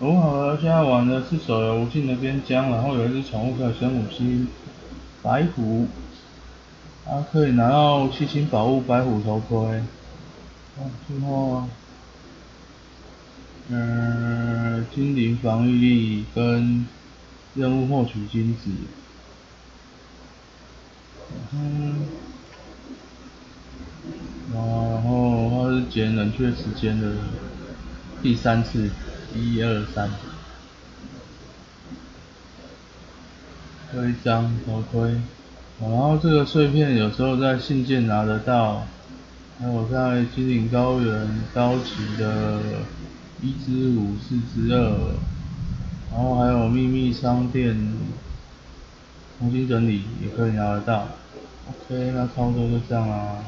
哦好了，现在玩的是手游无尽的边疆，然后有一只宠物可以升五星，白虎，它可以拿到七星宝物白虎头盔，然后，嗯，精灵防御力跟任务获取金子，嗯，然后它是减冷却时间的第三次。一二三，徽章头盔，然后这个碎片有时候在信件拿得到，还有在精灵高原高级的一之五四之二，然后还有秘密商店。重新整理也可以拿得到。OK，那操作就这样啦。